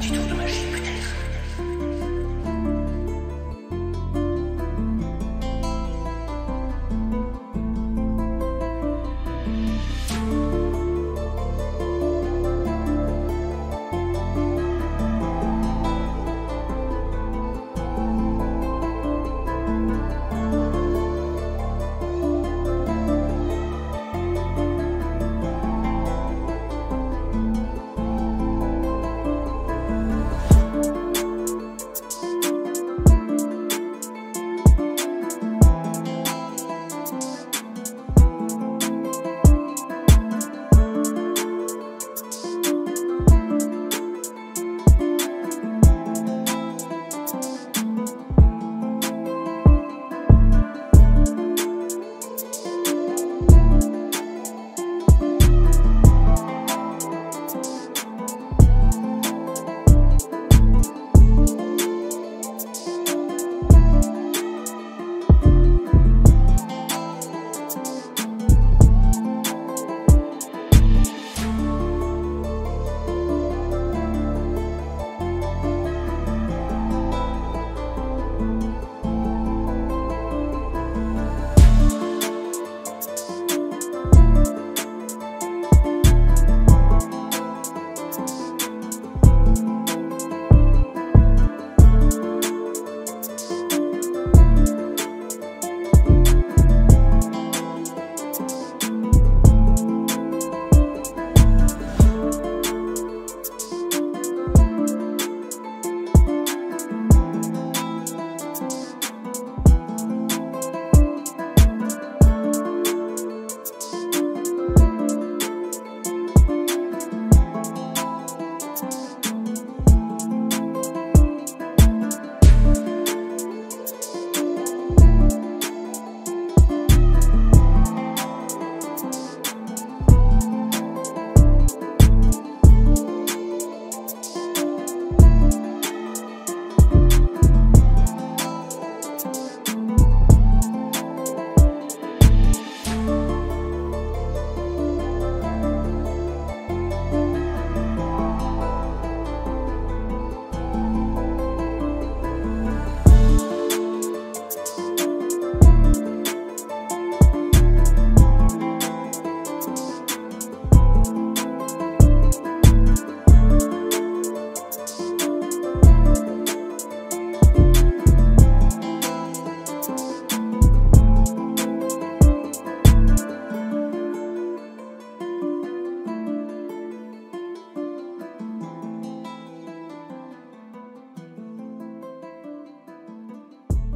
tour de